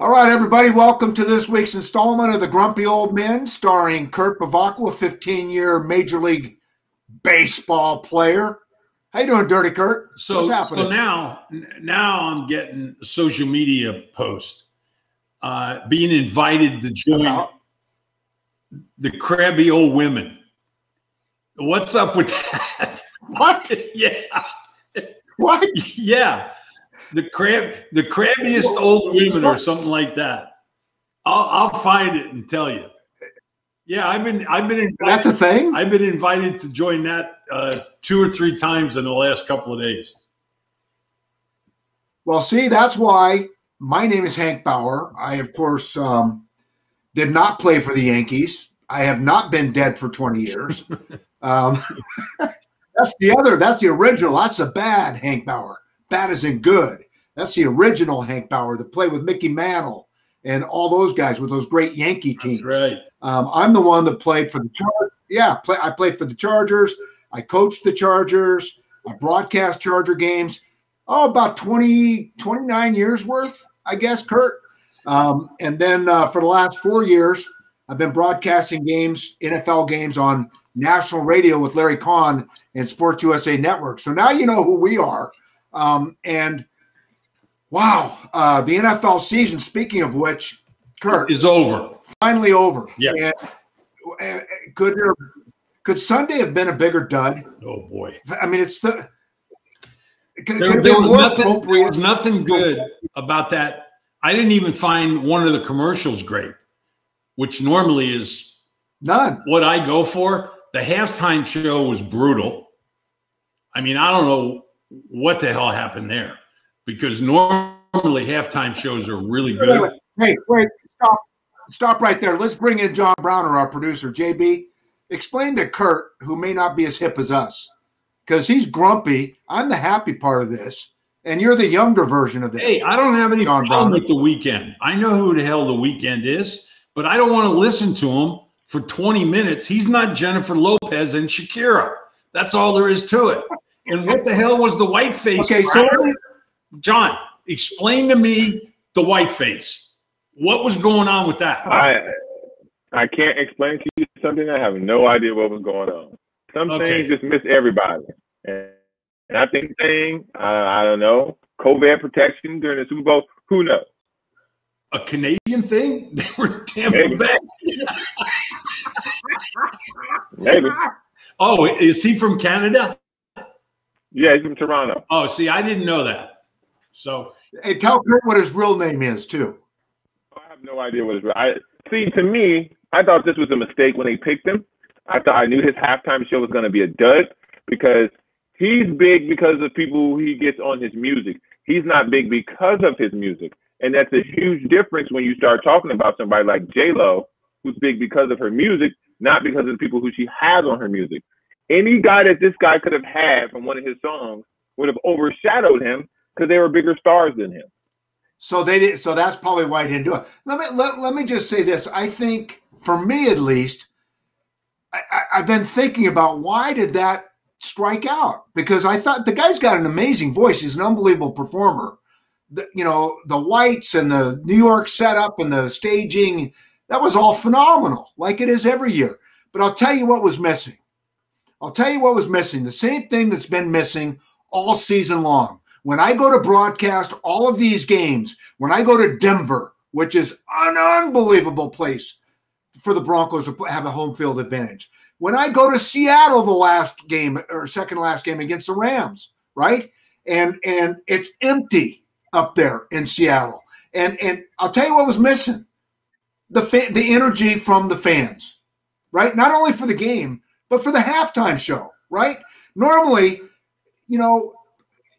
All right, everybody, welcome to this week's installment of The Grumpy Old Men, starring Kurt Bevacqua, a 15-year Major League Baseball player. How you doing, Dirty Kurt? So, so now, now I'm getting social media posts, uh, being invited to join About? the crabby old women. What's up with that? What? yeah. What? Yeah the crab, the crabbiest old women or something like that. I'll, I'll find it and tell you. Yeah, I've been, I've been. Invited, That's a thing. I've been invited to join that uh, two or three times in the last couple of days. Well, see, that's why my name is Hank Bauer. I, of course, um, did not play for the Yankees. I have not been dead for 20 years. um, that's the other, that's the original. That's the bad Hank Bauer bad in good. That's the original Hank Bauer that played with Mickey Mantle and all those guys with those great Yankee teams. That's right. Um, I'm the one that played for the Chargers. Yeah, play, I played for the Chargers. I coached the Chargers. I broadcast Charger games. Oh, about 20, 29 years worth, I guess, Kurt. Um, and then uh, for the last four years, I've been broadcasting games, NFL games on national radio with Larry Kahn and Sports USA Network. So now you know who we are. Um, and wow, uh, the NFL season, speaking of which, Kurt, is over. Finally over. Yes. And, uh, could there, could Sunday have been a bigger dud? Oh boy. I mean, it's the. Could, there, could there was nothing. There was nothing good about that. I didn't even find one of the commercials great, which normally is none. What I go for. The halftime show was brutal. I mean, I don't know what the hell happened there? Because normally halftime shows are really good. Hey, wait, stop, stop right there. Let's bring in John Browner, our producer. JB, explain to Kurt, who may not be as hip as us, because he's grumpy. I'm the happy part of this, and you're the younger version of this. Hey, I don't have any John problem Browner. with the Weeknd. I know who the hell the Weeknd is, but I don't want to listen to him for 20 minutes. He's not Jennifer Lopez and Shakira. That's all there is to it. And what the hell was the white face? Okay, so John, explain to me the white face. What was going on with that? I I can't explain to you something. I have no idea what was going on. Some okay. things just miss everybody. And, and I think thing, uh, I don't know, COVID protection during the Super Bowl. Who knows? A Canadian thing? They were Tampa Bay. Maybe. Oh, is he from Canada? Yeah, he's from Toronto. Oh, see, I didn't know that. So, hey, tell Kurt what his real name is too. I have no idea what his. Real. I see. To me, I thought this was a mistake when they picked him. I thought I knew his halftime show was going to be a dud because he's big because of people who he gets on his music. He's not big because of his music, and that's a huge difference when you start talking about somebody like J Lo, who's big because of her music, not because of the people who she has on her music any guy that this guy could have had from one of his songs would have overshadowed him because they were bigger stars than him. So they did. So that's probably why he didn't do it. Let me let, let me just say this. I think for me at least, I, I've been thinking about why did that strike out because I thought the guy's got an amazing voice. He's an unbelievable performer. The, you know the whites and the New York setup and the staging that was all phenomenal, like it is every year. But I'll tell you what was missing. I'll tell you what was missing the same thing that's been missing all season long. When I go to broadcast all of these games, when I go to Denver, which is an unbelievable place for the Broncos to have a home field advantage, when I go to Seattle the last game or second last game against the Rams, right? And and it's empty up there in Seattle. And and I'll tell you what was missing. The the energy from the fans, right? Not only for the game, but for the halftime show, right? Normally, you know,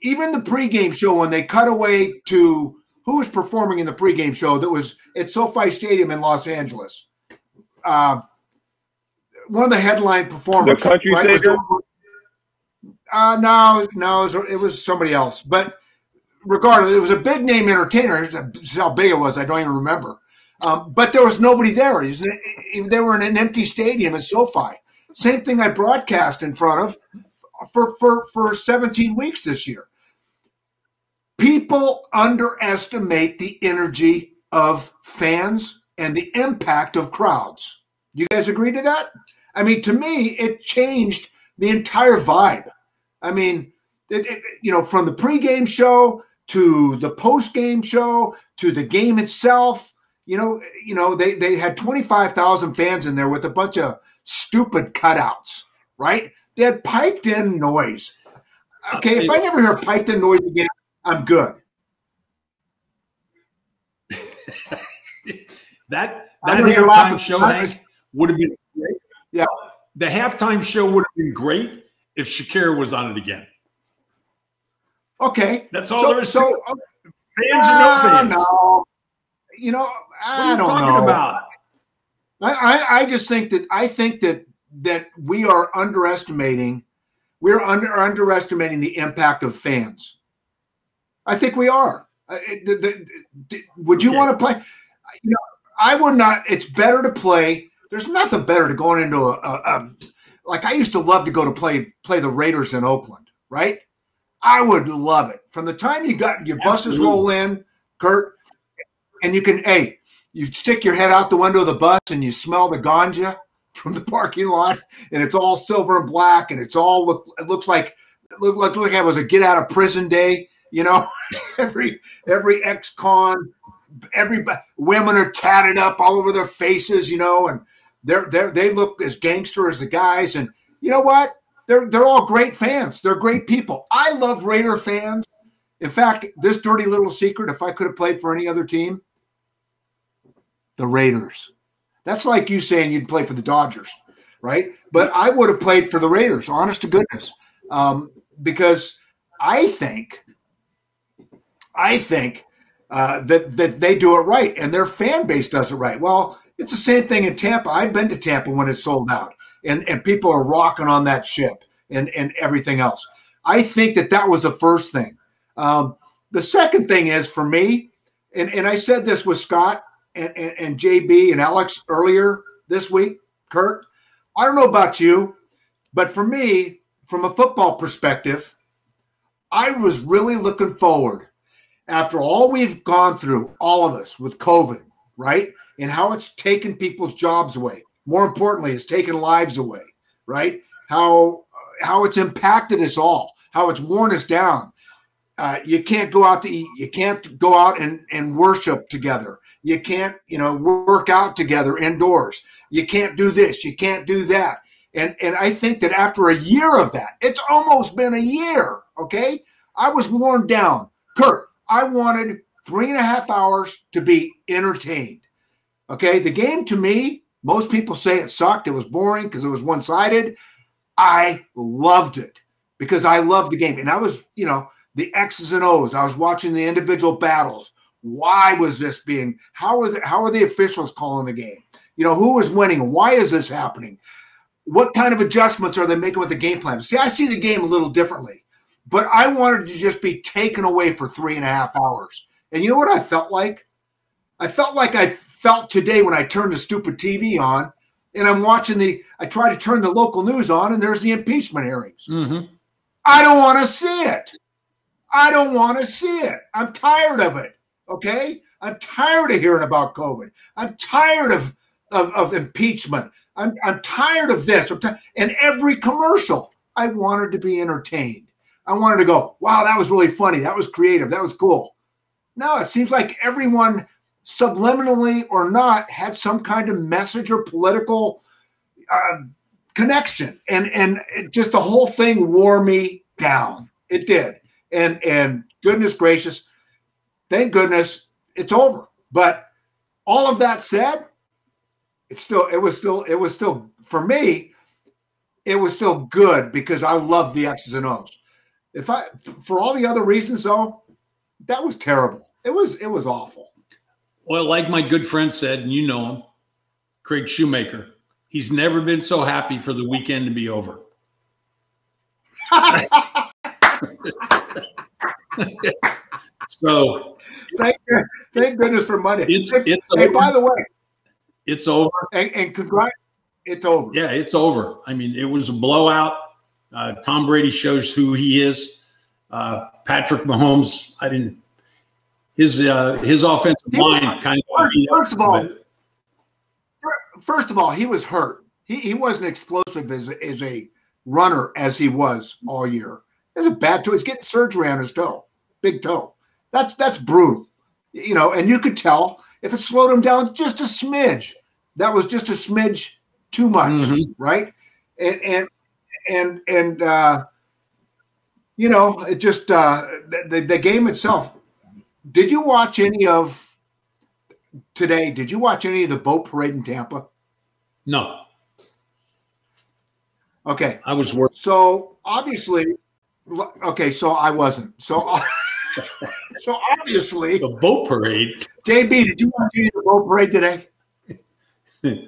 even the pregame show when they cut away to who was performing in the pregame show that was at SoFi Stadium in Los Angeles. Uh, one of the headline performers. The country right, singer? uh, no, no, it was, it was, somebody else. But regardless, it was a big name entertainer. How big it was, I don't even remember. Um, but there was nobody there. They were in an empty stadium at SoFi. Same thing I broadcast in front of for, for, for 17 weeks this year. People underestimate the energy of fans and the impact of crowds. You guys agree to that? I mean, to me, it changed the entire vibe. I mean, it, it, you know, from the pregame show to the postgame show to the game itself, you know, you know, they they had 25,000 fans in there with a bunch of stupid cutouts, right? They had piped in noise. Okay, if I never hear piped in noise again, I'm good. that that halftime show Hank, would have been great. Yeah. The halftime show would have been great if Shakira was on it again. Okay. That's all so, there is so, to okay. Fans uh, or no fans. No. You know, I don't know. about? I, I, I just think that I think that that we are underestimating we're under underestimating the impact of fans. I think we are. Uh, the, the, the, would you okay. want to play? You know, I would not. It's better to play. There's nothing better to going into a, a, a like I used to love to go to play play the Raiders in Oakland, right? I would love it. From the time you got your buses Absolutely. roll in, Kurt, and you can, hey, you stick your head out the window of the bus and you smell the ganja from the parking lot, and it's all silver and black, and it's all look. It looks like look like, look like it was a get out of prison day. You know, every every ex-con, every women are tatted up all over their faces. You know, and they're they they look as gangster as the guys. And you know what? They're they're all great fans. They're great people. I love Raider fans. In fact, this dirty little secret: if I could have played for any other team, the Raiders. That's like you saying you'd play for the Dodgers, right? But I would have played for the Raiders, honest to goodness, um, because I think, I think uh, that that they do it right and their fan base does it right. Well, it's the same thing in Tampa. I've been to Tampa when it's sold out, and and people are rocking on that ship and and everything else. I think that that was the first thing. Um, the second thing is for me, and and I said this with Scott and, and, and JB and Alex earlier this week, Kurt. I don't know about you, but for me, from a football perspective, I was really looking forward after all we've gone through, all of us with COVID, right? And how it's taken people's jobs away. More importantly, it's taken lives away, right? How how it's impacted us all, how it's worn us down. Uh, you can't go out to eat. You can't go out and, and worship together. You can't, you know, work out together indoors. You can't do this. You can't do that. And and I think that after a year of that, it's almost been a year. Okay, I was worn down. Kurt, I wanted three and a half hours to be entertained. Okay, the game to me, most people say it sucked. It was boring because it was one sided. I loved it because I loved the game. And I was, you know, the X's and O's. I was watching the individual battles. Why was this being? How are the how are the officials calling the game? You know, who is winning? Why is this happening? What kind of adjustments are they making with the game plan? See, I see the game a little differently, but I wanted to just be taken away for three and a half hours. And you know what I felt like? I felt like I felt today when I turned the stupid TV on and I'm watching the. I try to turn the local news on, and there's the impeachment hearings. Mm-hmm. I don't want to see it. I don't want to see it. I'm tired of it. Okay. I'm tired of hearing about COVID. I'm tired of, of, of impeachment. I'm, I'm tired of this. T- and every commercial, I wanted to be entertained. I wanted to go, wow, that was really funny. That was creative. That was cool. No, it seems like everyone, subliminally or not, had some kind of message or political uh, connection. And, and it, just the whole thing wore me down. It did. And, and goodness gracious, thank goodness it's over. But all of that said, it's still it was still it was still for me it was still good because I love the X's and O's. If I for all the other reasons though, that was terrible. It was it was awful. Well, like my good friend said, and you know him, Craig Shoemaker, he's never been so happy for the weekend to be over. So thank, thank goodness for money. It's it's hey, over. by the way, it's over. And, and congrats, it's over. Yeah, it's over. I mean, it was a blowout. Uh, Tom Brady shows who he is. Uh, Patrick Mahomes, I didn't. his uh, his offensive he, line kind of. First of all, first of all, he was hurt. He, he wasn't explosive as, as a runner as he was all year. It's a bad toe. He's getting surgery on his toe, big toe. That's that's brutal, you know. And you could tell if it slowed him down just a smidge. That was just a smidge too much, mm-hmm. right? And and and and uh, you know, it just uh, the the game itself. Did you watch any of today? Did you watch any of the boat parade in Tampa? No. Okay. I was working. So obviously, okay. So I wasn't. So. so obviously, the boat parade. JB, did you watch the boat parade today?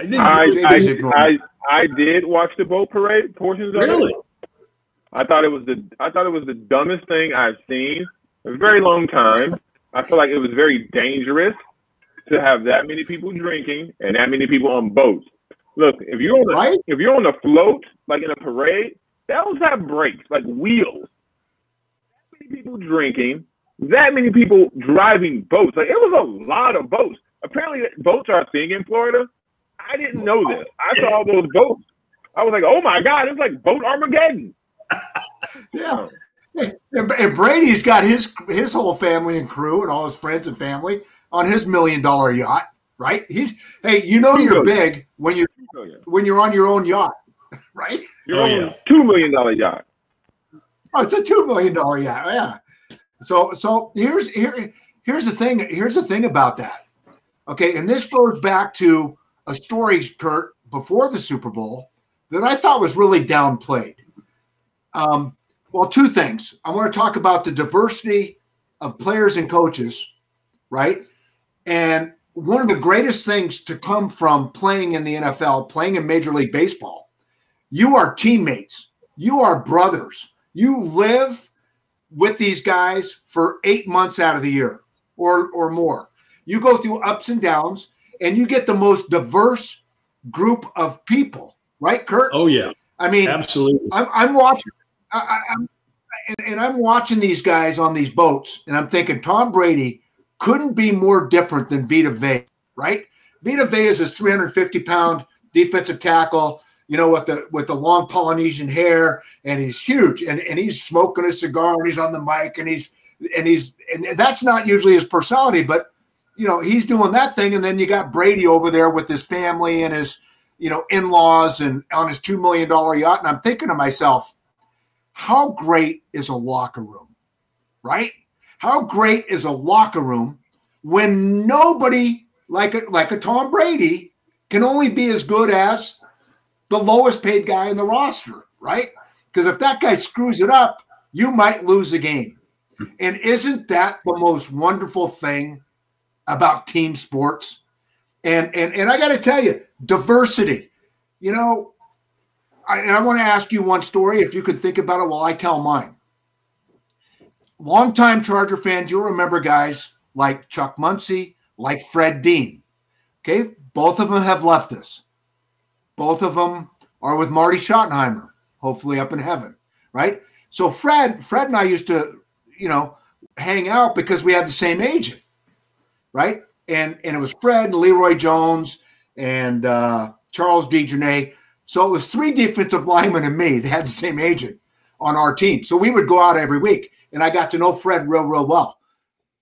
I, I, I, I, did watch the boat parade portions of really? it. I thought it was the I thought it was the dumbest thing I've seen in a very long time. I feel like it was very dangerous to have that many people drinking and that many people on boats. Look, if you're on a, right? if you're on a float like in a parade, those have brakes like wheels. That many people drinking, that many people driving boats. Like it was a lot of boats. Apparently, boats are a thing in Florida. I didn't know this. I saw all those boats. I was like, oh my god, it's like boat Armageddon. yeah. And Brady's got his his whole family and crew and all his friends and family on his million dollar yacht, right? He's hey, you know you're big when you when you're on your own yacht, right? Your oh, yeah. two million dollar yacht. Oh, it's a two million dollar yacht. Yeah. So so here's here here's the thing. Here's the thing about that. Okay, and this goes back to a story, Kurt, before the Super Bowl that I thought was really downplayed. Um, well, two things. I want to talk about the diversity of players and coaches, right? And one of the greatest things to come from playing in the NFL, playing in Major League Baseball, you are teammates, you are brothers, you live with these guys for eight months out of the year or, or more. You go through ups and downs and you get the most diverse group of people, right, Kurt? Oh, yeah. I mean, absolutely. I'm, I'm watching, I, am and I'm watching these guys on these boats, and I'm thinking Tom Brady couldn't be more different than Vita Vea, right? Vita Vea is this 350 pound defensive tackle, you know, with the with the long Polynesian hair, and he's huge, and, and he's smoking a cigar, and he's on the mic, and he's and he's and that's not usually his personality, but you know, he's doing that thing, and then you got Brady over there with his family and his you know in-laws and on his two million dollar yacht, and I'm thinking to myself, how great is a locker room, right? How great is a locker room when nobody like a, like a Tom Brady can only be as good as the lowest paid guy in the roster, right? Because if that guy screws it up, you might lose a game. And isn't that the most wonderful thing about team sports? And and and I got to tell you, diversity. You know, I, and I want to ask you one story if you could think about it while I tell mine longtime Charger fans, you'll remember guys like Chuck Muncie, like Fred Dean. Okay, both of them have left us. Both of them are with Marty Schottenheimer, hopefully up in heaven, right? So Fred, Fred and I used to, you know, hang out because we had the same agent, right? And and it was Fred and Leroy Jones and uh, Charles DeJurnett. So it was three defensive linemen and me They had the same agent on our team. So we would go out every week and I got to know Fred real, real well.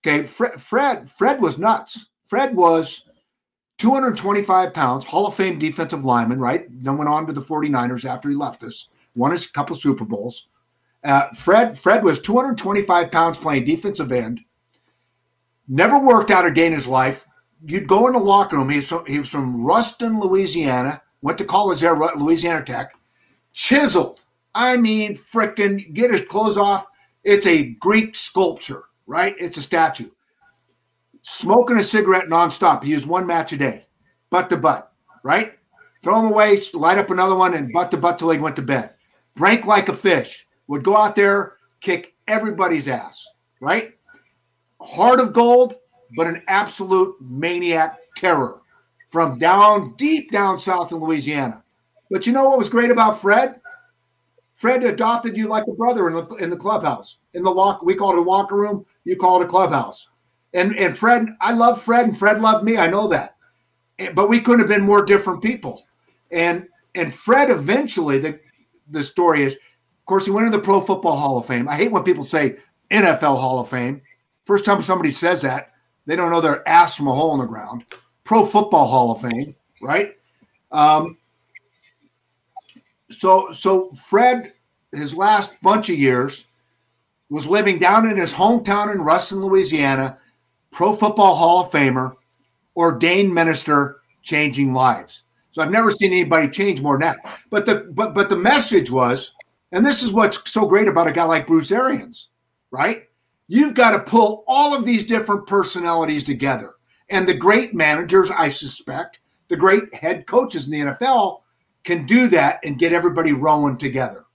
Okay, Fred, Fred, Fred was nuts. Fred was 225 pounds, Hall of Fame defensive lineman, right? Then went on to the 49ers after he left us, won his couple Super Bowls. Uh, Fred, Fred was 225 pounds playing defensive end. Never worked out a day in his life. You'd go in the locker room. He was from, he was from Ruston, Louisiana. Went to college there, Louisiana Tech. Chiseled. I mean, fricking get his clothes off it's a Greek sculpture, right? It's a statue. Smoking a cigarette nonstop. He used one match a day, butt to butt, right? Throw him away, light up another one, and butt to butt till he went to bed. Drank like a fish. Would go out there, kick everybody's ass, right? Heart of gold, but an absolute maniac terror from down deep down south in Louisiana. But you know what was great about Fred? Fred adopted you like a brother in the in the clubhouse. In the lock, we call it a locker room. You call it a clubhouse. And and Fred, I love Fred, and Fred loved me. I know that. But we couldn't have been more different people. And and Fred eventually, the the story is, of course, he went into the Pro Football Hall of Fame. I hate when people say NFL Hall of Fame. First time somebody says that, they don't know their ass from a hole in the ground. Pro Football Hall of Fame, right? Um, so so Fred, his last bunch of years, was living down in his hometown in Ruston, Louisiana, Pro Football Hall of Famer, ordained minister, changing lives. So I've never seen anybody change more than that. But the but but the message was, and this is what's so great about a guy like Bruce Arians, right? You've got to pull all of these different personalities together. And the great managers, I suspect, the great head coaches in the NFL can do that and get everybody rowing together.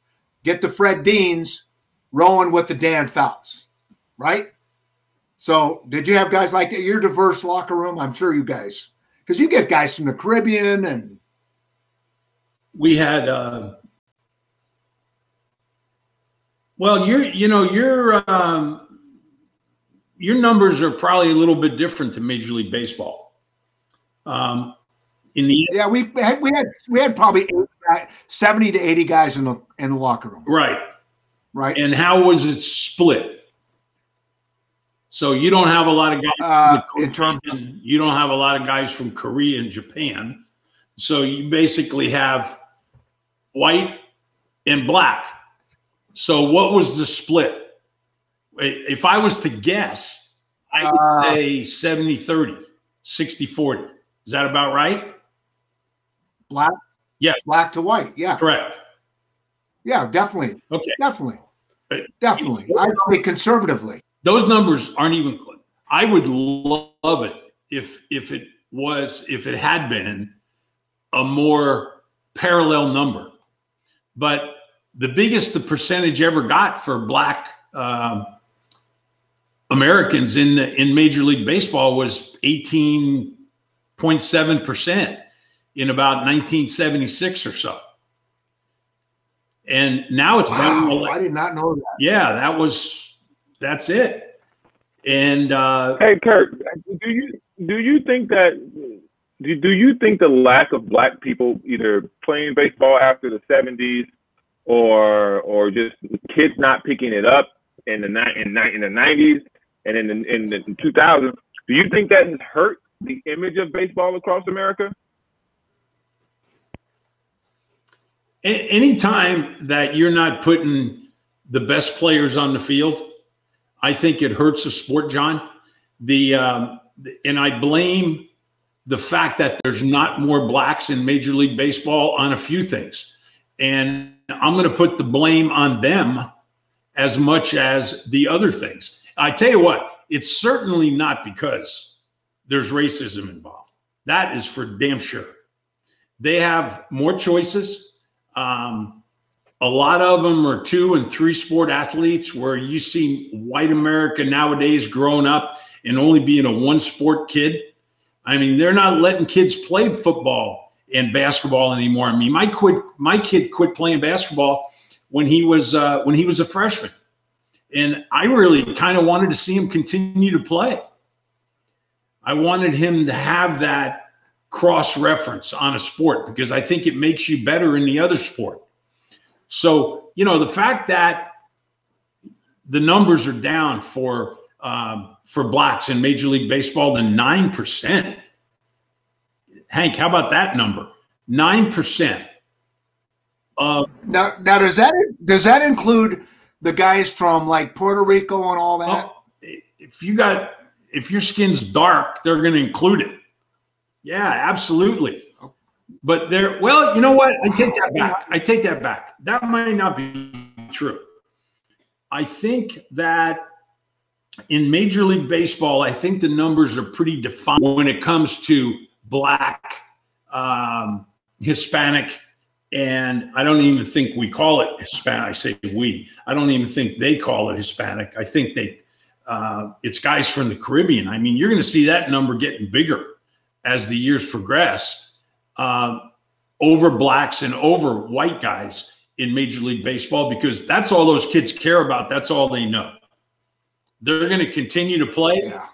Get the Fred Deans rowing with the Dan Fouts, right? So, did you have guys like that? Your diverse locker room? I'm sure you guys. Because you get guys from the Caribbean and we had uh, well you're you know your um, your numbers are probably a little bit different than major league baseball. Um, in the yeah we had we had we had probably 70 to 80 guys in the in the locker room. Right. Right. And how was it split so you don't have a lot of guys. Uh, in terms, you don't have a lot of guys from Korea and Japan. So you basically have white and black. So what was the split? If I was to guess, I would uh, say 70 30, 60 40. Is that about right? Black? Yes. Black to white. Yeah. Correct. Yeah, definitely. Okay. Definitely. Definitely. I'd say conservatively those numbers aren't even I would love it if if it was if it had been a more parallel number. But the biggest the percentage ever got for black uh, Americans in the, in Major League Baseball was 18.7 percent in about 1976 or so. And now it's wow, down. I did not know that. Yeah, that was that's it. And uh, hey, Kurt, do you do you think that do, do you think the lack of black people either playing baseball after the '70s or or just kids not picking it up in the in, in the '90s and in the, in the 2000s? Do you think that has hurt the image of baseball across America? Anytime that you're not putting the best players on the field I think it hurts the sport, John. The um, and I blame the fact that there's not more blacks in Major League Baseball on a few things, and I'm going to put the blame on them as much as the other things. I tell you what, it's certainly not because there's racism involved. That is for damn sure. They have more choices. Um, a lot of them are two and three sport athletes where you see white America nowadays growing up and only being a one sport kid. I mean, they're not letting kids play football and basketball anymore. I mean, my quit my kid quit playing basketball when he was uh, when he was a freshman, and I really kind of wanted to see him continue to play. I wanted him to have that cross reference on a sport because I think it makes you better in the other sport. So, you know, the fact that the numbers are down for um, for blacks in Major League Baseball than nine percent. Hank, how about that number? Nine percent. Uh, now, now does that does that include the guys from like Puerto Rico and all that? Well, if you got if your skin's dark, they're going to include it. Yeah, absolutely. But there, well, you know what? I take that back. I take that back. That might not be true. I think that in Major League Baseball, I think the numbers are pretty defined when it comes to black, um, Hispanic, and I don't even think we call it Hispanic. I say we. I don't even think they call it Hispanic. I think they, uh, it's guys from the Caribbean. I mean, you're going to see that number getting bigger as the years progress uh, over blacks and over white guys in Major League Baseball because that's all those kids care about. That's all they know. They're going to continue to play, Yeah.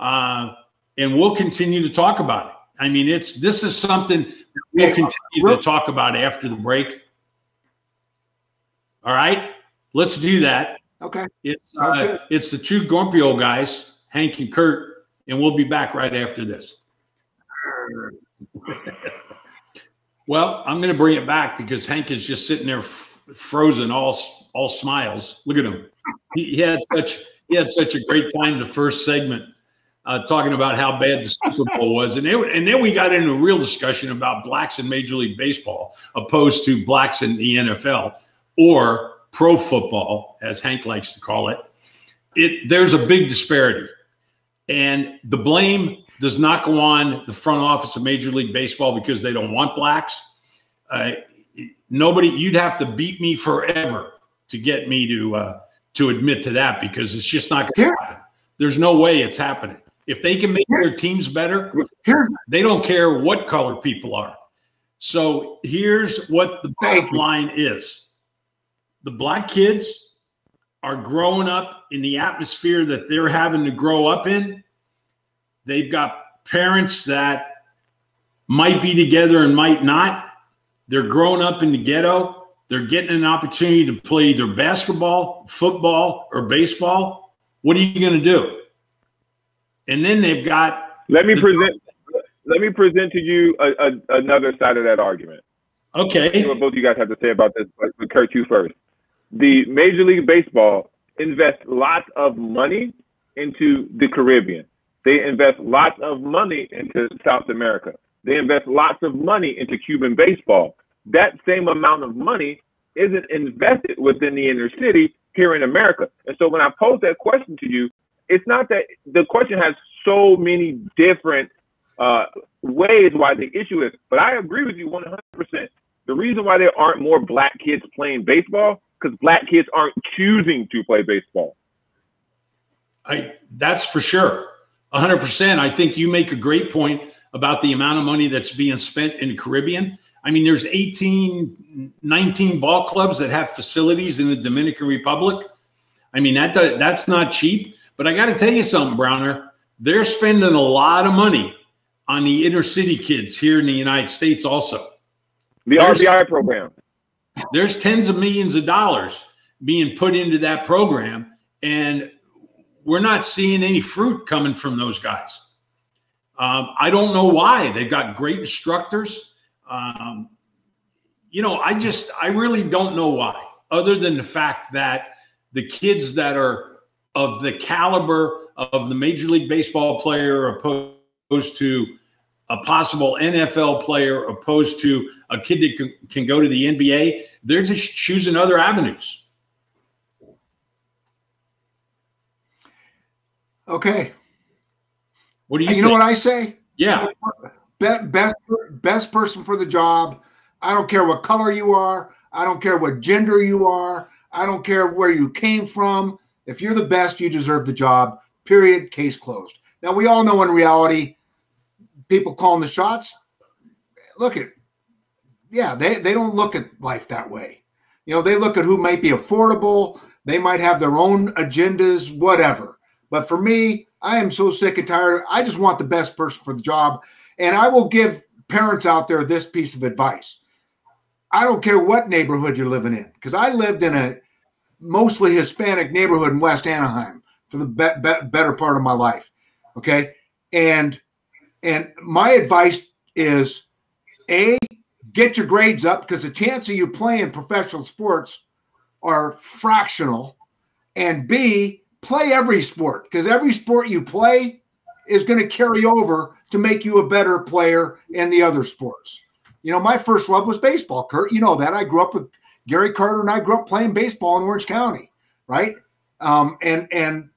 uh, and we'll continue to talk about it. I mean, it's this is something that we'll continue to talk about after the break. All right, let's do that. Okay. It's uh, it's the two grumpy old guys, Hank and Kurt, and we'll be back right after this. well, I'm going to bring it back because Hank is just sitting there frozen, all all smiles. Look at him. He, he had such he had such a great time the first segment. Uh, talking about how bad the Super Bowl was, and then, and then we got into a real discussion about blacks in Major League Baseball opposed to blacks in the NFL or pro football, as Hank likes to call it. It there's a big disparity, and the blame does not go on the front office of Major League Baseball because they don't want blacks. Uh, nobody, you'd have to beat me forever to get me to uh, to admit to that because it's just not going to happen. There's no way it's happening. If they can make their teams better, they don't care what color people are. So here's what the bottom line is the black kids are growing up in the atmosphere that they're having to grow up in. They've got parents that might be together and might not. They're growing up in the ghetto. They're getting an opportunity to play either basketball, football, or baseball. What are you going to do? And then they've got Let me The- present. Let me present to you a, a, another side of that argument. okay, what both of you guys have to say about this, but but Kurt, you first. The Major League Baseball invests lots of money into the Caribbean. They invest lots of money into South America. They invest lots of money into Cuban baseball. That same amount of money isn't invested within the inner city here in America. And so when I pose that question to you, it's not that the question has so many different uh, ways why the issue is, but I agree with you 100%. The reason why there aren't more black kids playing baseball because black kids aren't choosing to play baseball. I that's for sure. 100%. I think you make a great point about the amount of money that's being spent in the Caribbean. I mean, there's 18, 19 ball clubs that have facilities in the Dominican Republic. I mean, that does, that's not cheap. But I got to tell you something, Browner. They're spending a lot of money on the inner city kids here in the United States also. The There's- RBI program. there's tens of millions of dollars being put into that program and we're not seeing any fruit coming from those guys. Um, i don't know why. They've got great instructors. Um, you know i just i really don't know why other than the fact that the kids that are of the caliber of the major league baseball player opposed to a possible NFL player opposed to a kid that can, can go to the NBA, they're just choosing other avenues. Okay. What do you, You, think? know what I say? yeah, Be- best best person for the job. I don't care what color you are. I don't care what gender you are. I don't care where you came from. If you're the best, you deserve the job. Period. Case closed. Now we all know in reality, people calling the shots. Look at, yeah, they they don't look at life that way. You know, they look at who might be affordable. They might have their own agendas, whatever. But for me, I am so sick and tired. I just want the best person for the job. And I will give parents out there this piece of advice. I don't care what neighborhood you're living in, because I lived in a mostly Hispanic neighborhood in West Anaheim for the be- be- better part of my life. Okay. And and my advice is A, get your grades up because the chance of you playing professional sports are fractional. And B, play every sport because every sport you play is going to carry over to make you a better player in the other sports. You know, my first love was baseball, Kurt. You know that. I grew up with Gary Carter and I grew up playing baseball in Orange County, right? Um, and and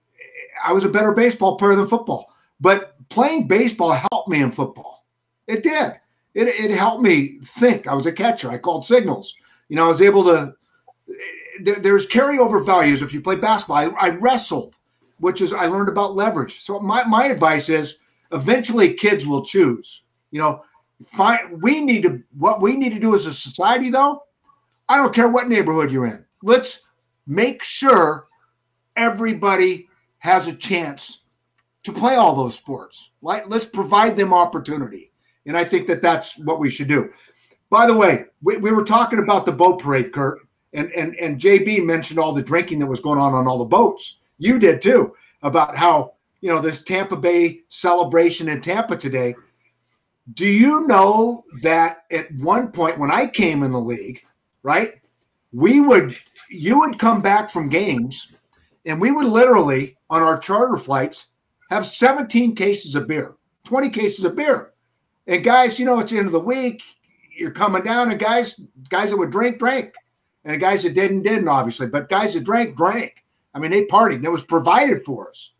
I was a better baseball player than football. But playing baseball helped me in football. It did. It, it helped me think. I was a catcher. I called signals. You know, I was able to. There, there's carryover values if you play basketball. I, I wrestled, which is I learned about leverage. So my my advice is, eventually kids will choose. You know, find we need to what we need to do as a society though. I don't care what neighborhood you're in. Let's make sure everybody has a chance to play all those sports. Like, let's provide them opportunity. And I think that that's what we should do. By the way, we, we were talking about the boat parade, Kurt, and, and, and JB mentioned all the drinking that was going on on all the boats. You did too, about how, you know, this Tampa Bay celebration in Tampa today. Do you know that at one point when I came in the league, right, we would, you would come back from games and we would literally, on our charter flights, have 17 cases of beer, 20 cases of beer. And guys, you know, it's the end of the week. You're coming down, and guys, guys that would drink, drank. And guys that didn't, didn't, obviously. But guys that drank, drank. I mean, they partied. It was provided for us,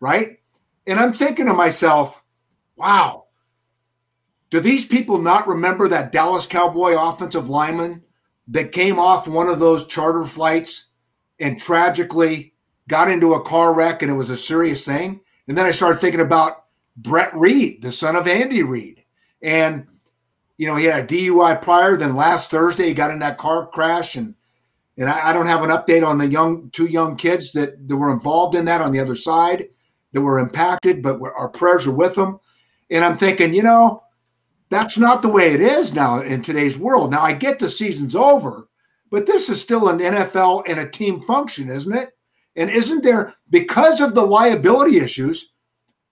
right? And I'm thinking to myself, wow, do these people not remember that Dallas Cowboy offensive lineman that came off one of those charter flights and tragically got into a car wreck and it was a serious thing? And then I started thinking about Brett Reid, the son of Andy Reid, And, you know, he had a DUI prior. Then last Thursday, he got in that car crash. And and I, I don't have an update on the young two young kids that, that were involved in that on the other side that were impacted, but our prayers are with them. And I'm thinking, you know, that's not the way it is now in today's world. Now, I get the season's over, but this is still an NFL and a team function, isn't it? And isn't there, because of the liability issues,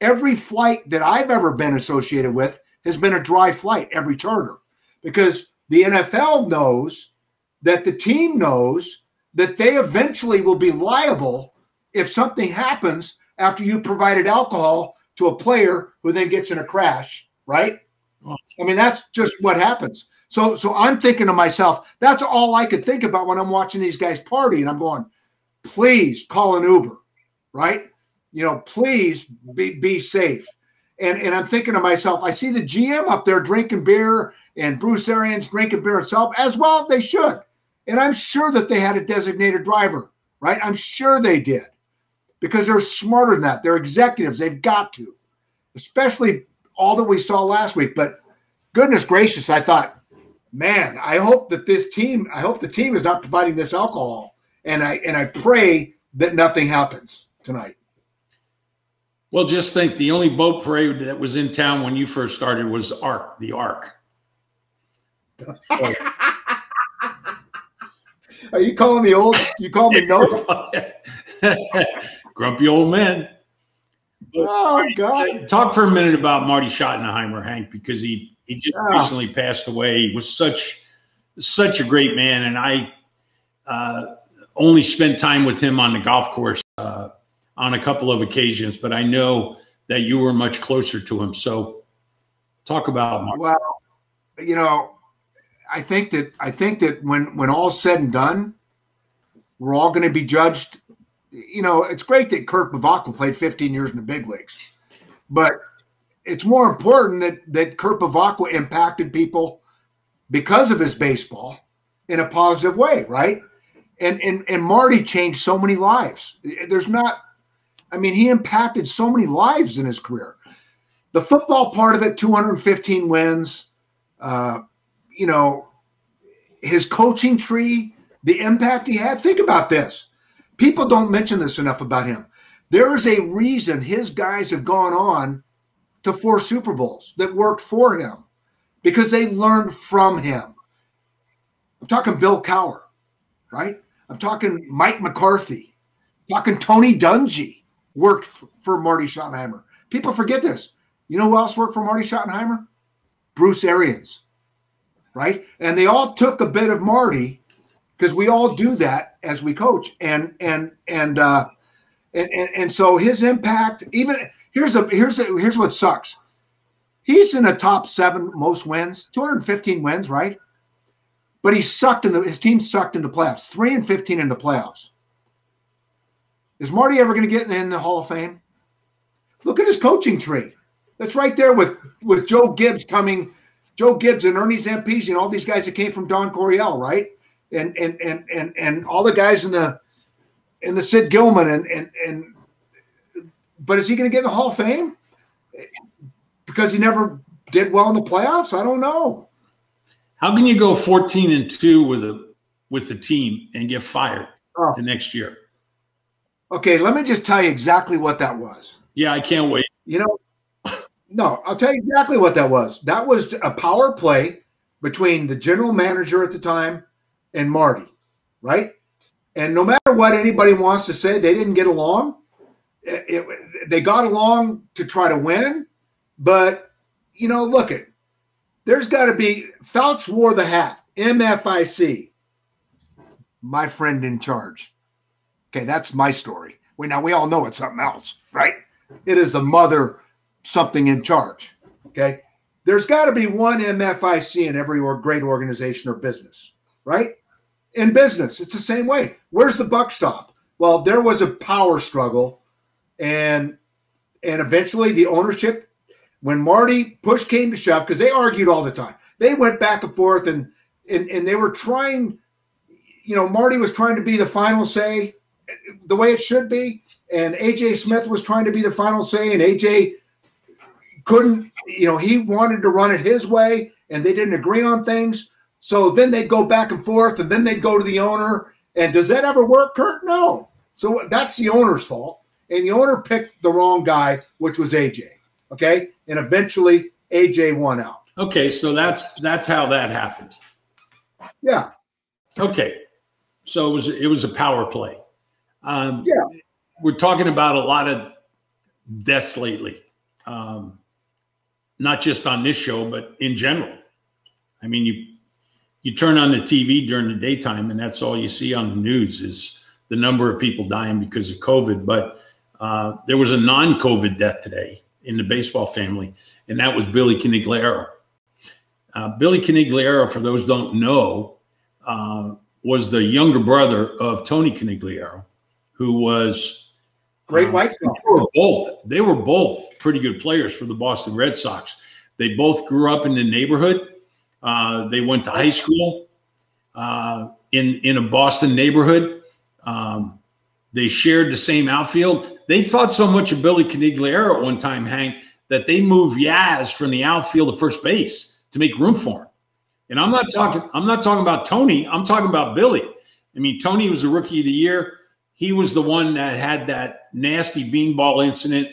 every flight that I've ever been associated with has been a dry flight, every charter, because the NFL knows that the team knows that they eventually will be liable if something happens after you provided alcohol to a player who then gets in a crash, right? I mean, that's just what happens. So, so I'm thinking to myself, that's all I could think about when I'm watching these guys party, and I'm going, please call an Uber, right? You know, please be be safe. And and I'm thinking to myself, I see the GM up there drinking beer and Bruce Arians drinking beer himself as well. They should, and I'm sure that they had a designated driver, right? I'm sure they did, because they're smarter than that. They're executives. They've got to, especially all that we saw last week. But goodness gracious, I thought, man, I hope that this team, I hope the team is not providing this alcohol and I and I pray that nothing happens tonight. Well, just think the only boat parade that was in town when you first started was Ark, the Ark. Are you calling me old? You call me no? Grumpy old man. Oh God! Talk for a minute about Marty Schottenheimer, Hank, because he he just oh. recently passed away. He was such such a great man, and I uh, only spent time with him on the golf course uh, on a couple of occasions, but I know that you were much closer to him. So, talk about Mark. Well, you know, I think that I think that when when all's said and done, we're all going to be judged. You know, it's great that Kurt Bevacqua played 15 years in the big leagues, but it's more important that that Kurt Bevacqua impacted people because of his baseball in a positive way, right? and and and Marty changed so many lives. There's not, I mean, he impacted so many lives in his career. The football part of it, 215 wins. Uh, you know, his coaching tree, the impact he had. Think about this. People don't mention this enough about him. There is a reason his guys have gone on to four Super Bowls that worked for him because they learned from him. I'm talking Bill Cowher, right? I'm talking Mike McCarthy, I'm talking Tony Dungy worked for Marty Schottenheimer. People forget this. You know who else worked for Marty Schottenheimer? Bruce Arians, right? And they all took a bit of Marty because we all do that as we coach, and and and uh, and, and and so his impact. Even here's a here's a here's what sucks. He's in the top seven most wins, 215 wins, right? but he sucked in the his team sucked in the playoffs. Three and fifteen in the playoffs. Is Marty ever going to get in the Hall of Fame? Look at his coaching tree. That's right there with with Joe Gibbs coming, Joe Gibbs and Ernie Zampese and all these guys that came from Don Coryell, right? And and and and and all the guys in the in the Sid Gilman and and and. But is he going to get in the Hall of Fame? Because he never did well in the playoffs? I don't know. How can you go 14 and 2 with a with the team and get fired oh. the next year. Okay, let me just tell you exactly what that was. Yeah, I can't wait. You know, no, I'll tell you exactly what that was. That was a power play between the general manager at the time and Marty, right? And no matter what anybody wants to say, they didn't get along. It, it, they got along to try to win, but you know, look at there's got to be Fouts wore the hat, MFIC, my friend in charge. Okay, that's my story. We now we all know it's something else, right? It is the mother something in charge. Okay. There's got to be one MFIC in every or great organization or business, right? In business, it's the same way. Where's the buck stop? Well, there was a power struggle, and and eventually the ownership, when Marty push came to shove, because they argued all the time. They went back and forth and and, and they were trying, you know, Marty was trying to be the final say the way it should be. And AJ Smith was trying to be the final say, and AJ couldn't, you know, he wanted to run it his way, and they didn't agree on things. So then they'd go back and forth, and then they'd go to the owner. And does that ever work, Kurt? No. So that's the owner's fault. And the owner picked the wrong guy, which was AJ. Okay. And eventually AJ won out. Okay, so that's that's how that happened. Yeah. Okay. So it was it was a power play. Um, yeah, we're talking about a lot of deaths lately, um, not just on this show, but in general. I mean, you you turn on the TV during the daytime, and that's all you see on the news is the number of people dying because of COVID. But uh, there was a non-COVID death today in the baseball family, and that was Billy Conigliaro. Uh, Billy Conigliaro, for those don't know, uh, was the younger brother of Tony Conigliaro, who was great um, White Sox. They were both. They were both pretty good players for the Boston Red Sox. They both grew up in the neighborhood. Uh, they went to high school uh, in in a Boston neighborhood. Um, they shared the same outfield. They thought so much of Billy Conigliaro at one time, Hank, that they moved Yaz from the outfield to first base to make room for him. And I'm not talking. I'm not talking about Tony. I'm talking about Billy. I mean, Tony was a rookie of the year he was the one that had that nasty beanball incident.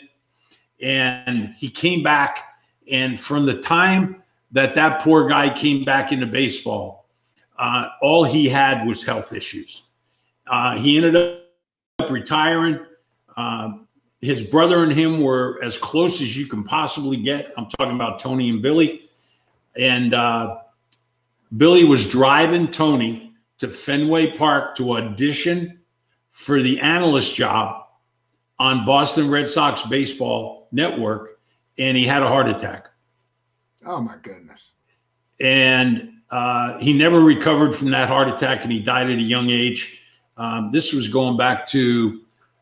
And he came back and from the time that that poor guy came back into baseball uh, all he had was health issues. Uh, he ended up retiring. Uh, his brother and him were as close as you can possibly get. I'm talking about tony and billy. And uh, billy was driving tony to fenway park to audition for the analyst job on Boston Red Sox baseball network, and he had a heart attack. Oh my goodness! And uh, he never recovered from that heart attack, and he died at a young age. Um, this was going back to,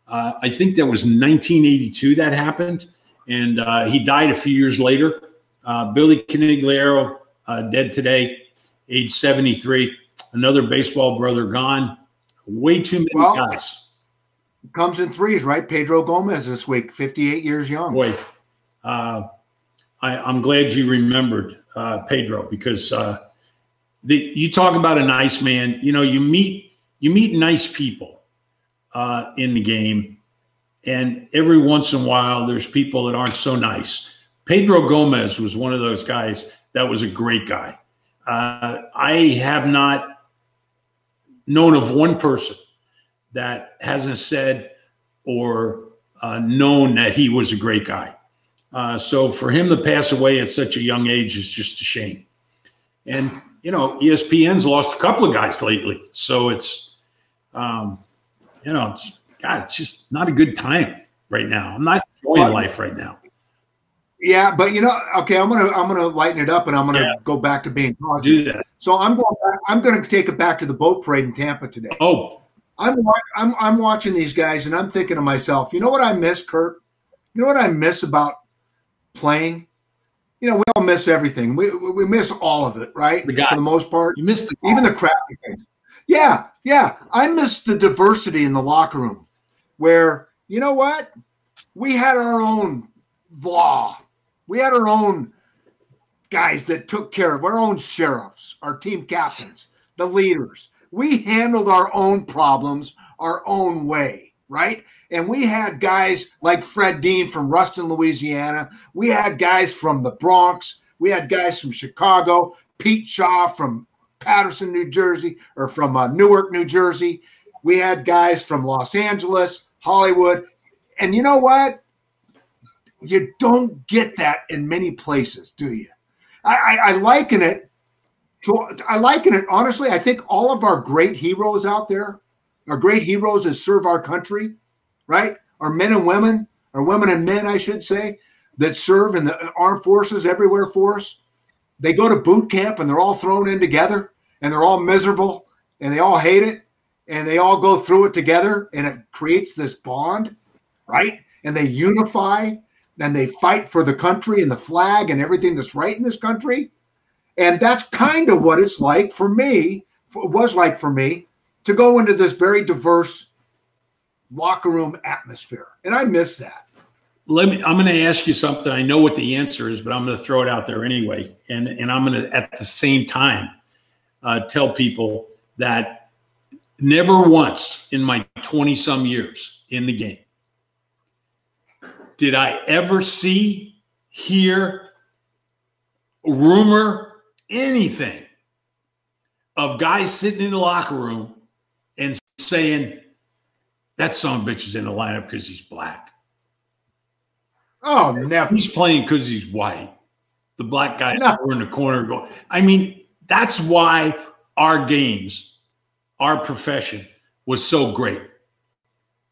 uh, I think that was 1982 that happened, and uh, he died a few years later. Uh, Billy Conigliaro, uh, dead today, age 73. Another baseball brother gone. Way too many well, guys. Comes in threes, right? Pedro Gomez this week, 58 years young. Boy, uh, I, am glad you remembered uh, Pedro because uh, the, you talk about a nice man. You know, you meet you meet nice people uh, in the game, and every once in a while, there's people that aren't so nice. Pedro Gomez was one of those guys that was a great guy. Uh, I have not known of one person that hasn't said or uh, known that he was a great guy. Uh, so for him to pass away at such a young age is just a shame. And you know, ESPN's lost a couple of guys lately, so it's, um, you know, it's, God, it's just not a good time right now. I'm not enjoying life right now. Yeah, but you know, okay, I'm gonna I'm gonna lighten it up and I'm gonna yeah. go back to being positive. Do that. So I'm going. Back, I'm going to take it back to the boat parade in Tampa today. Oh, I'm I'm I'm watching these guys and I'm thinking to myself, you know what I miss, Kurt? You know what I miss about playing? You know, we all miss everything. We we miss all of it, right? For the most part, you miss the even the crappy things. Yeah, yeah. I miss the diversity in the locker room, where you know what, we had our own law we had our own guys that took care of our own sheriffs, our team captains, the leaders. we handled our own problems our own way, right? And we had guys like Fred Dean from Ruston, Louisiana. We had guys from the Bronx. We had guys from Chicago, Pete Shaw from Paterson, New Jersey, or from uh, Newark, New Jersey. We had guys from Los Angeles, Hollywood. And you know what? You don't get that in many places, do you? I, I, I liken it to, I liken it, honestly. I think all of our great heroes out there, our great heroes that serve our country, right? Our men and women, our women and men, I should say, that serve in the armed forces everywhere for us. They go to boot camp and they're all thrown in together and they're all miserable and they all hate it and they all go through it together and it creates this bond, right? And they unify and they fight for the country and the flag and everything that's right in this country. And that's kind of what it's like for me, was like for me to go into this very diverse locker room atmosphere. And I miss that. Let me I'm going to ask you something. I know what the answer is, but I'm going to throw it out there anyway. And and I'm going to at the same time uh, tell people that never once in my 20 some years in the game did I ever see, hear, rumor, anything of guys sitting in the locker room and saying, that son bitch is in the lineup because he's black. Oh, never. He's playing because he's white. The black guys no. were in the corner going. I mean, that's why our games, our profession was so great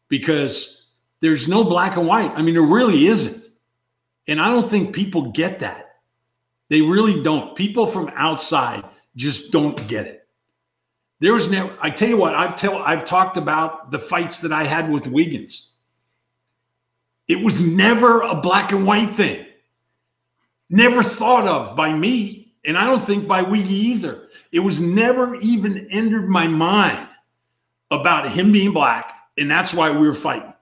because there's no black and white. I mean, there really isn't. And I don't think people get that. They really don't. People from outside just don't get it. There was never, I tell you what, I've tell I've talked about the fights that I had with Wiggins. It was never a black and white thing. Never thought of by me, and I don't think by Wiggy either. It was never even entered my mind about him being black, and that's why we were fighting.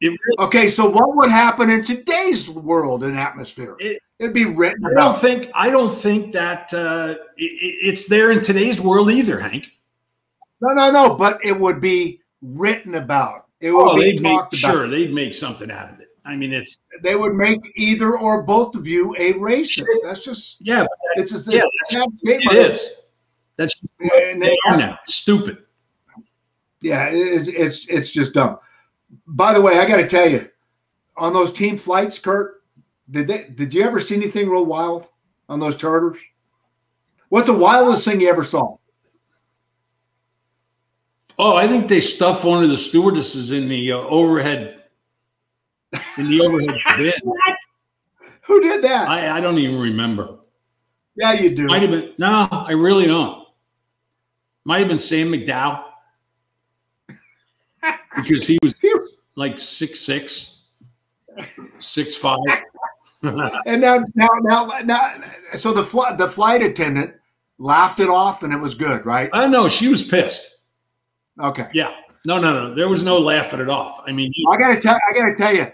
Really, okay, so what would happen in today's world and atmosphere? It, would be written. I don't think. I don't think that uh, it, it's there in today's world either, Hank. No, no, no. But it would be written about. It would oh, be talked make, about. Sure, they'd make something out of it. I mean, it's they would make either or both of you a racist. That's just yeah. It's just yeah. it is. That's and they, they are now stupid. Yeah, it's it's it's just dumb. By the way, I got to tell you, on those team flights, Kurt, did they did you ever see anything real wild on those charters? What's the wildest thing you ever saw? Oh, I think they stuffed one of the stewardesses in the uh, overhead in the overhead bin. Who did that? I, I don't even remember. Yeah, you do. Might have been no, I really don't. Might have been Sam McDowell because he was like six six, six five. and now, now, now, now, so the fl- the flight attendant laughed it off, and it was good, right? I know she was pissed. Okay. Yeah. No, no, no. There was no laughing it off. I mean, I gotta tell, I gotta tell you,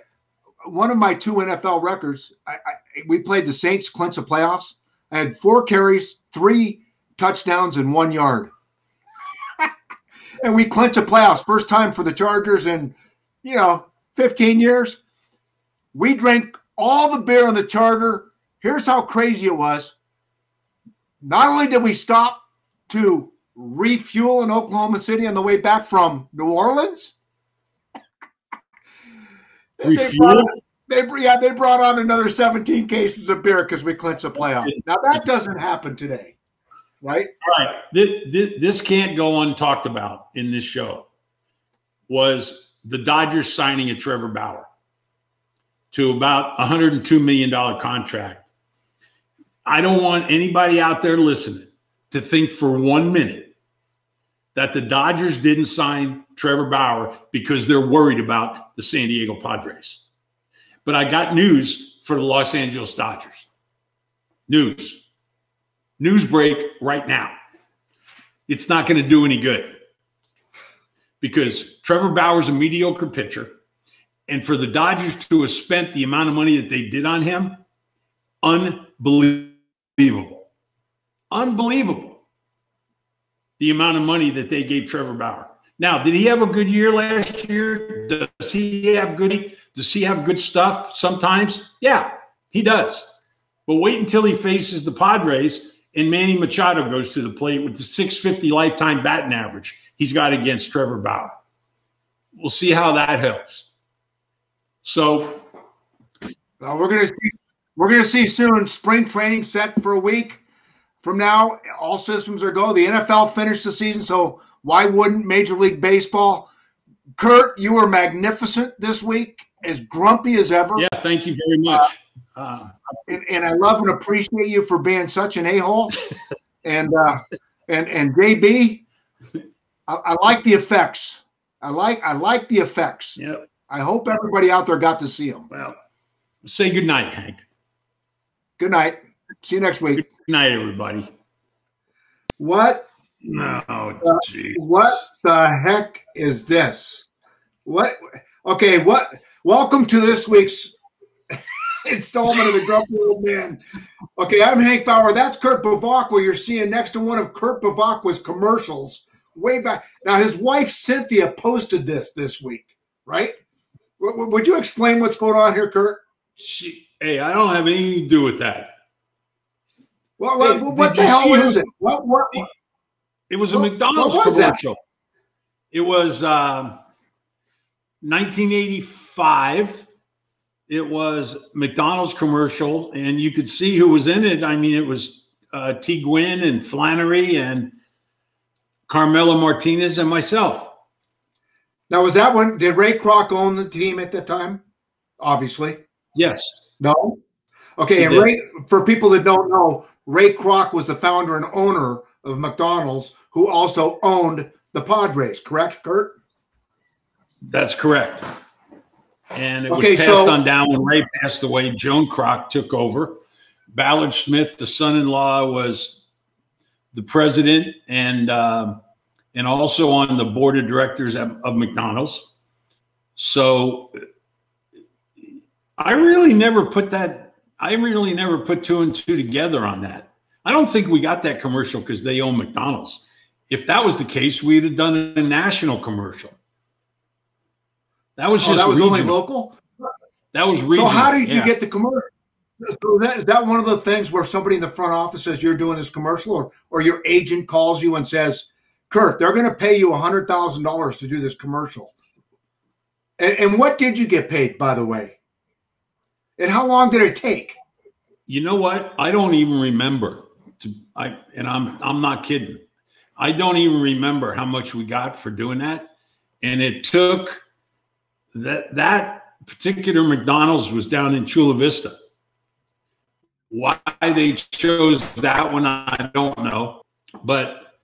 one of my two NFL records. I, I, we played the Saints clinch the playoffs. I had four carries, three touchdowns, and one yard and we clinch the playoffs. First time for the Chargers in, you know, 15 years. We drank all the beer on the charter. Here's how crazy it was. Not only did we stop to refuel in Oklahoma City on the way back from New Orleans, refuel. They, they, yeah, they brought on another 17 cases of beer because we clinched a playoff. Now that doesn't happen today right? All right. This, this, can't go untalked about in this show. Was the Dodgers signing a Trevor Bauer to about a $102 million contract. I don't want anybody out there listening to think for one minute that the Dodgers didn't sign Trevor Bauer because they're worried about the San Diego Padres. But I got news for the Los Angeles Dodgers. News news break right now. It's not going to do any good because Trevor Bauer's a mediocre pitcher. And for the Dodgers to have spent the amount of money that they did on him, unbelievable. Unbelievable. the amount of money that they gave Trevor Bauer. Now, did he have a good year last year? Does he have good? Does he have good stuff sometimes? Yeah, he does. But wait until he faces the Padres and Manny Machado goes to the plate with the 650 lifetime batting average he's got against Trevor Bauer. We'll see how that helps. So well, we're gonna see we're gonna see soon spring training set for a week from now. All systems are go. The NFL finished the season, so why wouldn't Major League Baseball? Kurt, you were magnificent this week, as grumpy as ever. Yeah, thank you very much. Uh, uh, and, and, I love and appreciate you for being such an a-hole. and uh, and and JB, I, I, like the effects. I like I like the effects. Yep. I hope everybody out there got to see them. Well, say good night, Hank. Good night. See you next week. Good night, everybody. What? No, uh, what the heck is this? What? Okay, what? Welcome to this week's installment of the Grumpy Old Men. Okay, I'm Hank Bauer. That's Kurt Bevacqua. You're seeing next to one of Kurt Bevacqua's commercials way back. Now, his wife Cynthia posted this this week, right? W- would you explain what's going on here, Kurt? She, hey, I don't have anything to do with that. Well, hey, what the hell is it? What, what, what? It was a what, McDonald's commercial. That? It was um, 1985 it was McDonald's commercial, and you could see who was in it. I mean, it was uh, T. Gwynn and Flannery and Carmelo Martinez and myself. Now, was that one? Did Ray Kroc own the team at that time? Obviously. Yes. No. Okay, and. Ray, for people that don't know, Ray Kroc was the founder and owner of McDonald's, who also owned the Padres. Correct, Kurt? That's correct. And it okay, was passed so, on down when Ray passed away. Joan Kroc took over. Ballard Smith, the son-in-law, was the president and uh, and also on the board of directors of, of McDonald's. So I really never put that. I really never put two and two together on that. I don't think we got that commercial because they own McDonald's. If that was the case, we'd have done a national commercial. That was oh, just oh, that was regional. only local. That was regional. So how did you get the commercial? So that, is that one of the things where somebody in the front office says you're doing this commercial, or or your agent calls you and says, "Kurt, they're going to pay you a hundred thousand dollars to do this commercial." And, and what did you get paid, by the way? And how long did it take? You know what? I don't even remember. To, I and I'm I'm not kidding. I don't even remember how much we got for doing that. And it took that that particular McDonald's was down in Chula Vista. Why they chose that one, I don't know, but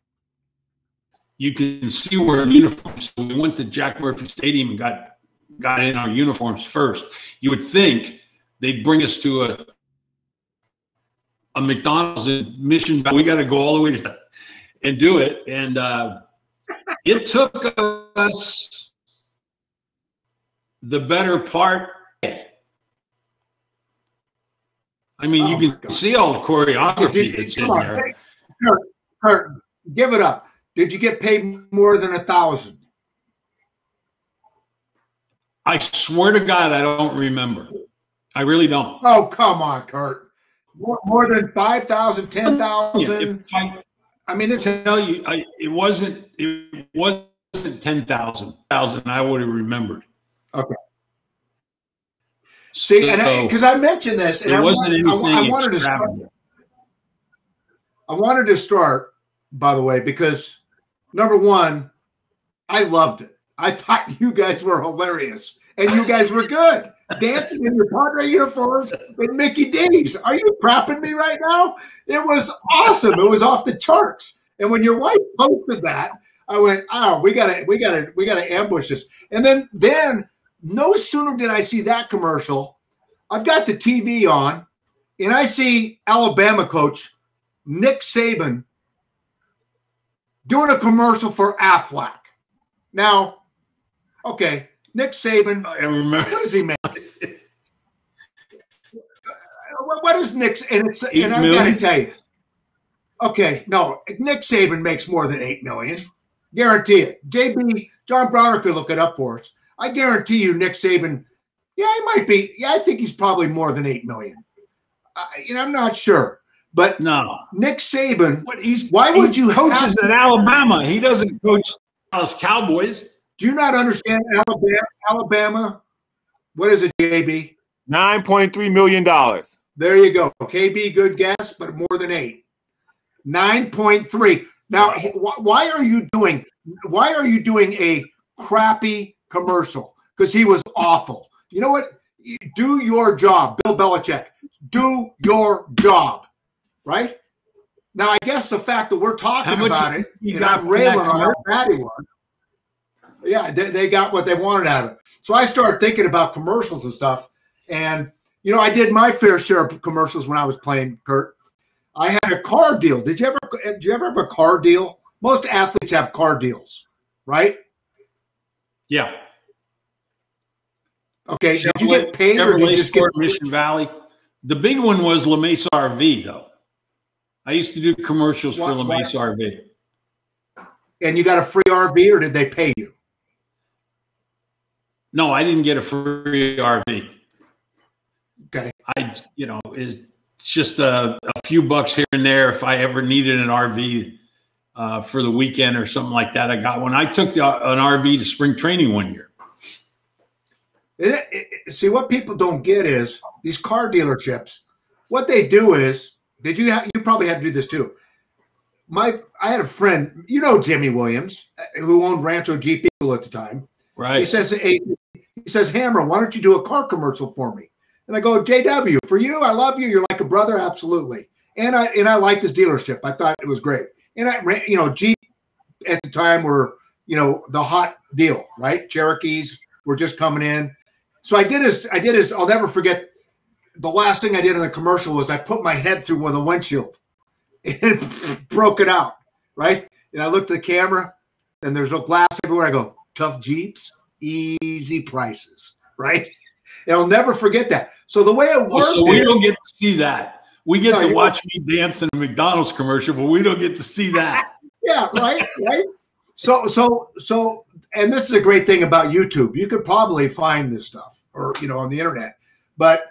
you can see we're uniforms. We went to Jack Murphy Stadium and got got in our uniforms first. You would think they'd bring us to a a McDonald's Mission. We got to go all the way to and do it, and uh, it took us the better part. I mean, oh you can see all the choreography that's in there. Kurt, Kurt, give it up. Did you get paid more than a thousand? I swear to God, I don't remember. I really don't. Oh, come on, Kurt. More, more than 5,000, 10,000. I, I mean, to tell you, I, it wasn't, it wasn't 10,000, I would have remembered. Okay. See, and because I, I, mentioned this, and I, wasn't anything I, I wanted to start. I wanted to start, by the way, because number one, I loved it. I thought you guys were hilarious, and you guys were good, dancing in your Padre uniforms with Mickey D's. Are you crapping me right now? It was awesome. It was off the charts. And when your wife posted that, I went, "Oh, we gotta, we gotta, we gotta ambush this." And then, then no sooner did I see that commercial, I've got the TV on, and I see Alabama coach Nick Saban doing a commercial for Aflac. Now, okay, Nick Saban. I remember. What does he make? what is Nick's? And it's and I got to tell you, Okay, no, Nick Saban makes more than eight million. Guarantee it. JB John Browner could look it up for us. I guarantee you, Nick Saban. Yeah, he might be. Yeah, I think he's probably more than eight million. Uh, you know, I'm not sure, but no, Nick Saban. What he's why would you coaches to, at Alabama? He doesn't coach Dallas Cowboys. Do you not understand Alabama? Alabama. What is it, JB? Nine point three million dollars. There you go. KB, good guess, but more than eight. 9.3. Now, why are you doing why are you doing a crappy commercial? Because he was awful. You know what? Do your job, Bill Belichick. Do your job, right? Now, I guess the fact that we're talking about it, and I'm railing on how bad he. Yeah, they, they got what they wanted out of it. So I started thinking about commercials and stuff, and you know, I did my fair share of commercials when I was playing, Kurt. I had a car deal. Did you ever did you ever have a car deal? Most athletes have car deals, right? Yeah. Okay. Chevrolet, did you get paid Chevrolet or did you just get Mission Valley? The big one was La Mesa RV, though. I used to do commercials what, for La Mesa what? RV. And you got a free RV, or did they pay you? No, I didn't get a free RV. Okay. I, you know, it's just a, a, few bucks here and there if I ever needed an RV uh, for the weekend or something like that. I got one. I took the, an RV to spring training one year. It, it, see, what people don't get is these car dealerships. What they do is, did you have, you probably had to do this too. My, I had a friend, you know, Jimmy Williams, who owned Rancho GP at the time. Right. He says, hey, he says, Hammer, why don't you do a car commercial for me? And I go, JW, for you, I love you. You're like a brother, absolutely. And I and I liked his dealership. I thought it was great. And I ran, you know, Jeep at the time were, you know, the hot deal, right? Cherokees were just coming in. So I did his, I did his, I'll never forget the last thing I did in the commercial was I put my head through one of the windshield and broke it out, right? And I looked at the camera and there's no glass everywhere. I go, tough Jeeps, easy prices, right? And I'll never forget that. So the way it worked. Oh, so we don't get to see that. We get no, to watch me dance in a McDonald's commercial, but we don't get to see that. yeah, right, right. So, so, so, and this is a great thing about YouTube. You could probably find this stuff, or you know, on the internet. But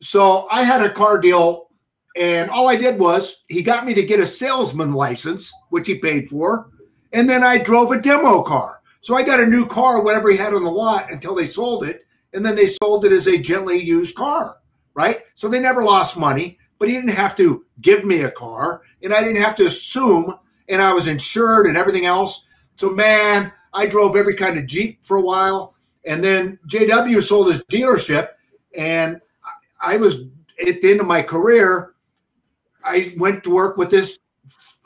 so I had a car deal, and all I did was he got me to get a salesman license, which he paid for, and then I drove a demo car. So I got a new car, whatever he had on the lot, until they sold it, and then they sold it as a gently used car, right? So they never lost money, but he didn't have to give me a car, and I didn't have to assume, and I was insured and everything else. So man, I drove every kind of Jeep for a while, and then JW sold his dealership, and I was at the end of my career. I went to work with this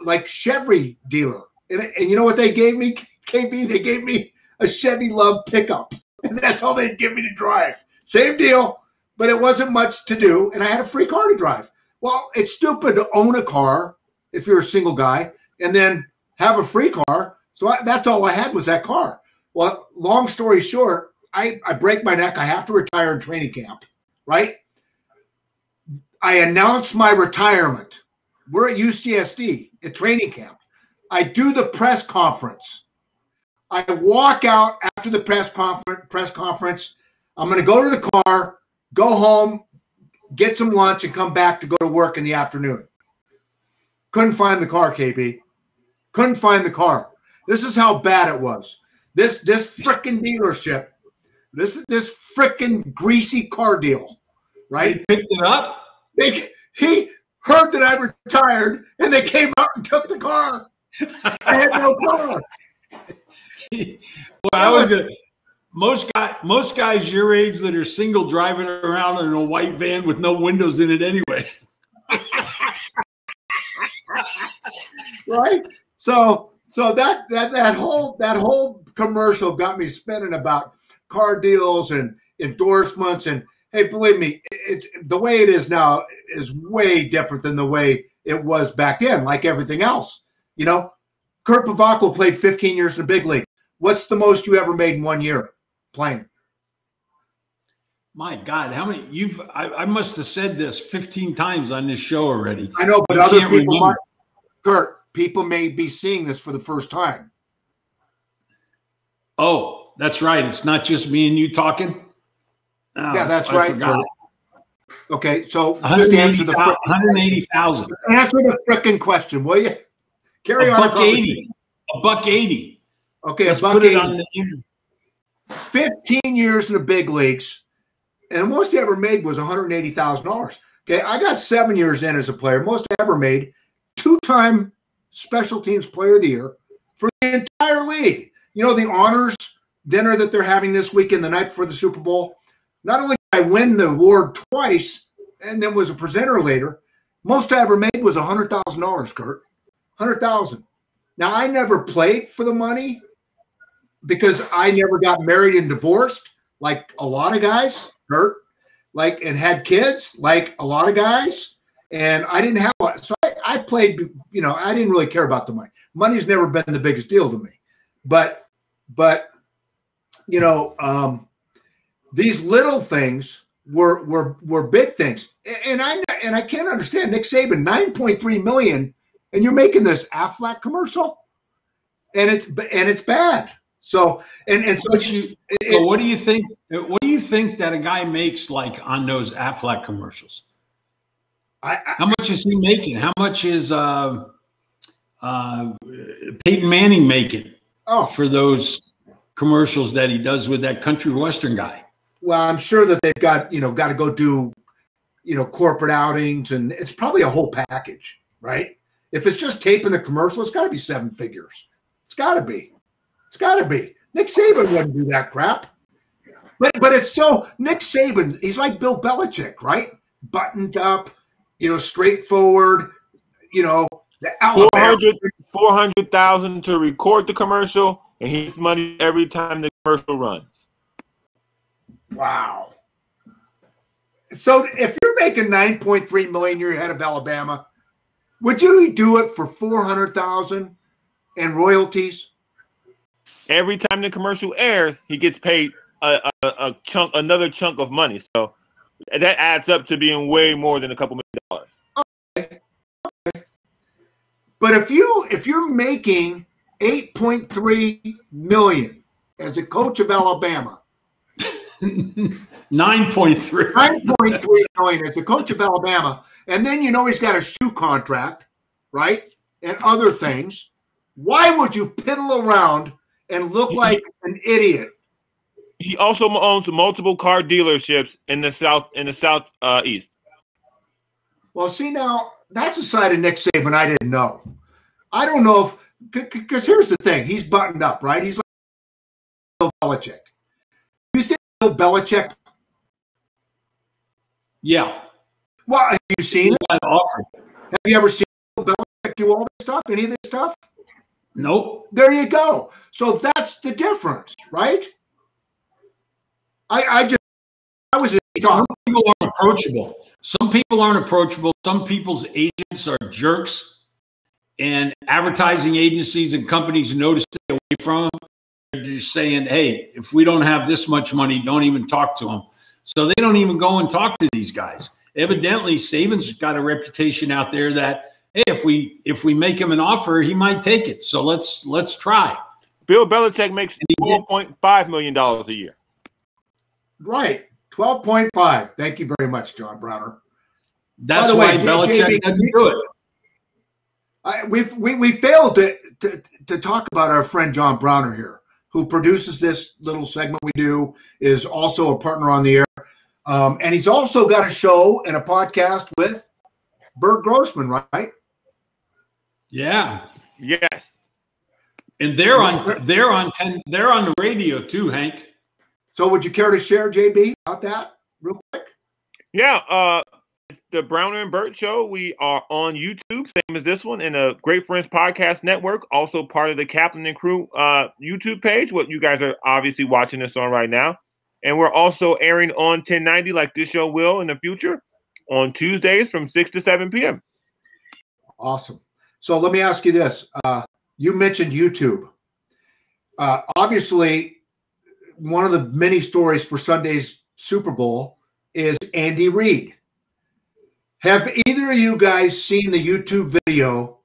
like Chevy dealer, and, and you know what they gave me? KB, they gave me a Chevy LUV pickup. And that's all they'd give me to drive. Same deal, but it wasn't much to do. And I had a free car to drive. Well, it's stupid to own a car if you're a single guy and then have a free car. So I, that's all I had was that car. Well, long story short, I, I break my neck. I have to retire in training camp, right? I announce my retirement. We're at UCSD at training camp. I do the press conference. I walk out after the press conference. Press conference. I'm going to go to the car, go home, get some lunch, and come back to go to work in the afternoon. Couldn't find the car, KB. Couldn't find the car. This is how bad it was. This this freaking dealership. This is this freaking greasy car deal, right? They picked it up. They he heard that I retired, and they came out and took the car. I had no car. well, I was gonna. Most guy, most guys your age that are single driving around in a white van with no windows in it anyway. right. So, so that that that whole that whole commercial got me spinning about car deals and endorsements and hey, believe me, it, it, the way it is now is way different than the way it was back then. Like everything else, you know, Kurt Bevacqua played 15 years in the big league. What's the most you ever made in one year playing? My God, how many you've I, I, must have said this 15 times on this show already. I know, but other people might Kurt, people may be seeing this for the first time. Oh, that's right. It's not just me and you talking. Oh, yeah, that's I right. Forgot. Okay, so just answer the 180,000. Answer the freaking question, will you? Carry a on. Buck 80. A buck 80. Okay, Let's a buck 80. 15 years in the big leagues, and most I ever made was $180,000. Okay, I got seven years in as a player. Most I ever made, two-time special teams player of the year for the entire league. You know the honors dinner that they're having this weekend, the night before the Super Bowl. Not only did I win the award twice, and then was a presenter later. Most I ever made was hundred thousand dollars, Kurt. Hundred thousand. Now I never played for the money because I never got married and divorced like a lot of guys, Kurt, like and had kids like a lot of guys. And I didn't have one. So I, I played, you know, I didn't really care about the money. Money's never been the biggest deal to me. But but you know, um, these little things were were were big things. And I and I can't understand Nick Saban, 9.3 million, and you're making this Aflac commercial, and it's and it's bad. So and and so, you, it, so what do you think? What do you think that a guy makes like on those Aflac commercials? I, I, How much is he making? How much is uh, uh, Peyton Manning making? Oh, for those commercials that he does with that country western guy. Well, I'm sure that they've got you know got to go do you know corporate outings, and it's probably a whole package, right? If it's just taping the commercial, it's got to be seven figures. It's got to be. It's got to be. Nick Saban wouldn't do that crap. But but it's so Nick Saban. He's like Bill Belichick, right? Buttoned up, you know, straightforward. You know, 400 400,000 to record the commercial, and he's money every time the commercial runs. Wow. So if you're making 9.3 million, you're head of Alabama. Would you do it for 400,000 and royalties? Every time the commercial airs, he gets paid a, a, a, chunk, another chunk of money. So that adds up to being way more than a couple million dollars. Okay. okay. But if you if you're making 8.3 million as a coach of Alabama, 9.3 9.3 million as a coach of Alabama, and then you know he's got a shoe contract, right? And other things. Why would you piddle around and look he, like an idiot. He also owns multiple car dealerships in the south in the south uh, east. Well, see now that's a side of Nick Saban I didn't know. I don't know if because here's the thing: he's buttoned up, right? He's like Bill Belichick. You think Bill Belichick? Yeah. Well, have you seen it? Have you ever seen Bill Belichick do all this stuff? Any of this stuff? Nope. There you go. So that's the difference, right? I, I just, I was. Some people aren't approachable. Some people aren't approachable. Some people's agents are jerks, and advertising agencies and companies know to stay away from them. They're just saying, "Hey, if we don't have this much money, don't even talk to them." So they don't even go and talk to these guys. Evidently, Saban's got a reputation out there that hey, if we if we make him an offer, he might take it. So let's let's try. Bill Belichick makes twelve point five million dollars a year. Right, twelve point five. Thank you very much, John Browner. That's By the why way, Belichick JB, doesn't do it. I, we've we, we failed to, to to talk about our friend John Browner here, who produces this little segment we do, is also a partner on the air, um, and he's also got a show and a podcast with Bert Grossman, right? Yeah. Yes. And they're on they're on ten they're on the radio too, Hank. So would you care to share, JB, about that real quick? Yeah, uh it's the Browner and Burt show. We are on YouTube, same as this one, in a Great Friends Podcast Network, also part of the Kaplan and Crew uh YouTube page, what you guys are obviously watching this on right now. And we're also airing on 1090 like this show will in the future on Tuesdays from 6 to 7 p.m. Awesome. So let me ask you this. Uh, you mentioned YouTube. Uh, obviously, one of the many stories for Sunday's Super Bowl is Andy Reid. Have either of you guys seen the YouTube video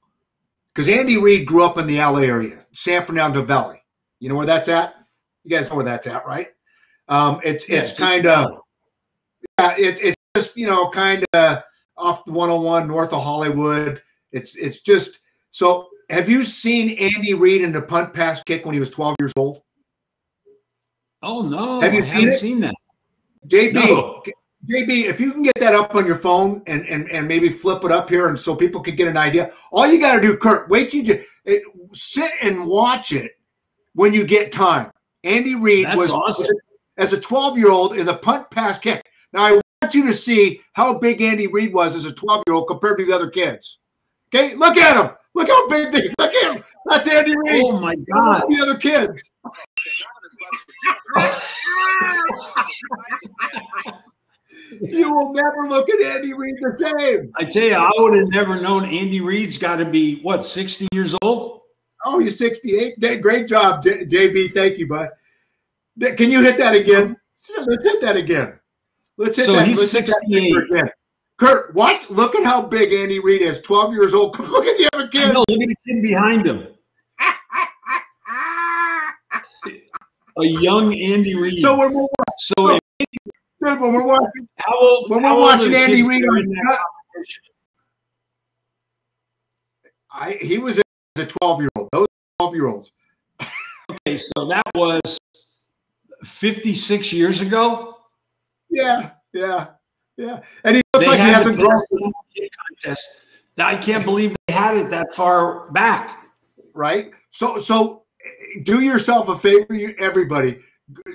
because Andy Reid grew up in the LA area, San Fernando Valley. You know where that's at? You guys know where that's at, right? Um, it's yeah, it's, kind of yeah, it, it's just you know kind of off the 101 north of Hollywood. It's it's just so. Have you seen Andy Reid in the punt pass kick when he was 12 years old? Oh no! Have you I seen, seen that? JB, no. JB, if you can get that up on your phone and, and, and maybe flip it up here and so people can get an idea, all you got to do, Kurt, wait till you it, sit and watch it when you get time. Andy Reid was awesome. as a 12 year old in the punt pass kick. Now, I want you to see how big Andy Reid was as a 12 year old compared to the other kids. Okay, look at him. Look how big they look at him. That's Andy Reid. Oh my God. The other kids. you will never look at Andy Reid the same. I tell you, I would have never known Andy Reid's got to be what 60 years old. Oh, you're 68. Great job, JB. Thank you, bud. Can you hit that again? Let's hit that again. Let's hit so that. he's Let's 68. Again. Kurt, what? Look at how big Andy Reid is. 12 years old. Look at the other kids. Know, look at the kid behind him. a young Andy Reid. So when we're so when we're watching. How old? When we're watching Andy Reid, I he was a twelve year old. Those twelve year olds. okay, so that was fifty six years ago. Yeah, yeah, yeah. And he looks they like he hasn't grown. Contest. I can't believe they had it that far back. Right. So, so do yourself a favor, you everybody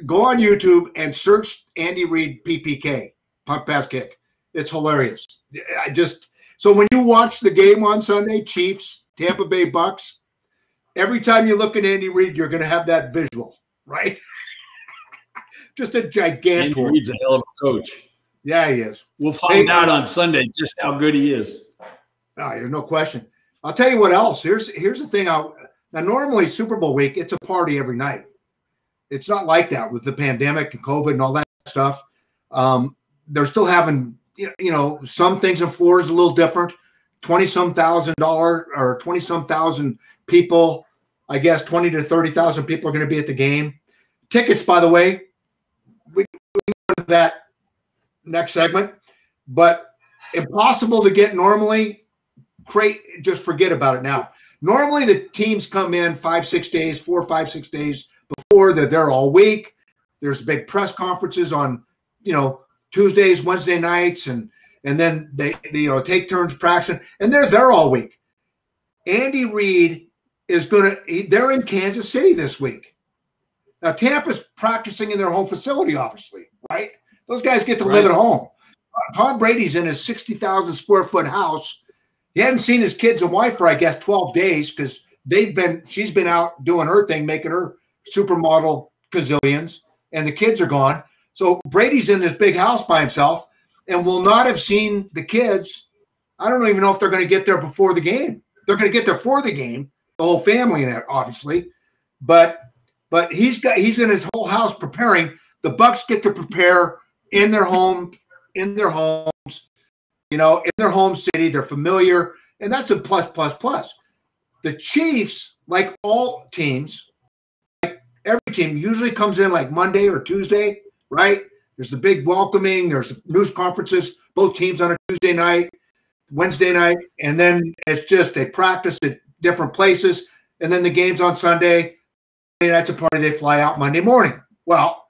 go on YouTube and search Andy Reid PPK, punt pass kick. It's hilarious. I just so when you watch the game on Sunday, Chiefs, Tampa Bay Bucks, every time you look at Andy Reid, you're going to have that visual, right? just a gigantic. Andy Reid's a hell of a coach. Yeah, he is. We'll find hey, out on Sunday just how good he is. No, there's no question. I'll tell you what else. Here's here's the thing. I'll, now normally Super Bowl week, it's a party every night. It's not like that with the pandemic and COVID and all that stuff. Um, they're still having, you know, some things in Florida is a little different. 20 some thousand dollar or 20 some thousand people. I guess 20 to 30,000 people are going to be at the game. Tickets, by the way, we, we that next segment, but impossible to get normally. Great, just forget about it now. Normally, the teams come in five, six days, four, five, six days before. They're there all week. There's big press conferences on, you know, Tuesdays, Wednesday nights, and and then they, they you know take turns practicing, and they're there all week. Andy Reid is going to. They're in Kansas City this week. Now Tampa's practicing in their home facility, obviously, right? Those guys get to right. live at home. Tom Brady's in his sixty thousand square foot house. He hadn't seen his kids and wife for I guess twelve days because they've been. She's been out doing her thing, making her supermodel gazillions, and the kids are gone. So Brady's in this big house by himself and will not have seen the kids. I don't even know if they're going to get there before the game. They're going to get there for the game, the whole family in it, obviously. But but he's got he's in his whole house preparing. The Bucks get to prepare in their home, in their homes, you know, in their home city. They're familiar, and that's a plus, plus, plus. The Chiefs, like all teams, like every team usually comes in like Monday or Tuesday, right? There's the big welcoming, there's news conferences, both teams on a Tuesday night, Wednesday night, and then it's just they practice at different places, and then the game's on Sunday. And that's a party they fly out Monday morning. Well,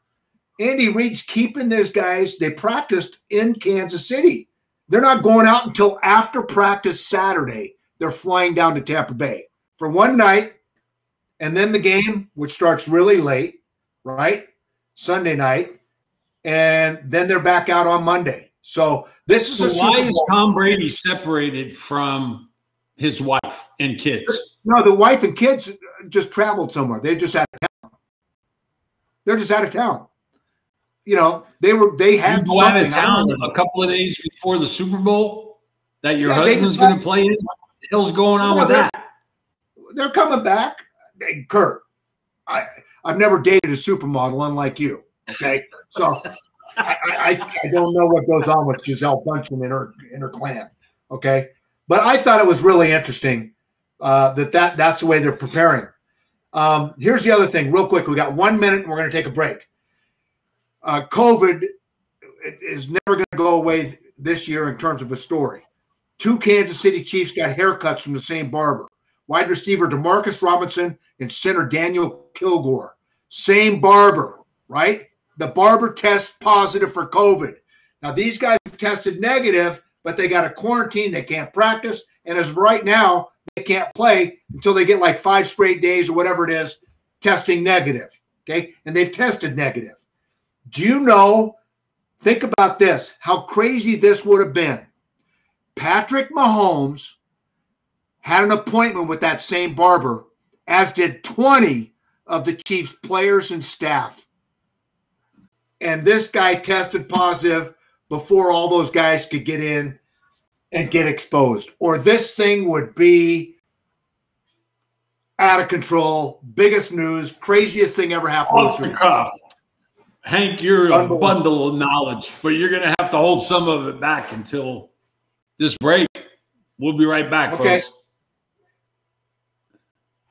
Andy Reid's keeping those guys. They practiced in Kansas City. They're not going out until after practice Saturday. They're flying down to Tampa Bay for one night and then the game, which starts really late, right? Sunday night, and then they're back out on Monday. So this is so why is Tom Brady separated from his wife and kids? No, the wife and kids just traveled somewhere. They're just out of town. They're just out of town. You know, they were they had you go out of town a couple of days before the Super Bowl that your yeah, husband's going to play in. What the hell's going on with that? They're coming back hey, Kurt, I I've never dated a supermodel, unlike you. Okay, so I, I, I don't know what goes on with Gisele Bündchen in her in her clan. Okay, but I thought it was really interesting. uh, that that that's the way they're preparing. Um, here's the other thing, real quick. We got one minute, and we're going to take a break. Uh, COVID is never going to go away this year in terms of a story. Two Kansas City Chiefs got haircuts from the same barber. Wide receiver Demarcus Robinson and center Daniel Kilgore. Same barber, right? The barber tests positive for COVID. Now, these guys tested negative, but they got a quarantine. They can't practice. And as right now, they can't play until they get like five straight days or whatever it is testing negative. Okay. And they've tested negative. Do you know? Think about this how crazy this would have been. Patrick Mahomes had an appointment with that same barber, as did 20 of the Chiefs players and staff. And this guy tested positive before all those guys could get in and get exposed. Or this thing would be out of control, biggest news, craziest thing ever happened. Off the cuff. Hank, you're a bundle of knowledge, but you're going to have to hold some of it back until this break. We'll be right back, okay. folks.